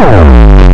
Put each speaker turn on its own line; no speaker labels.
Oh.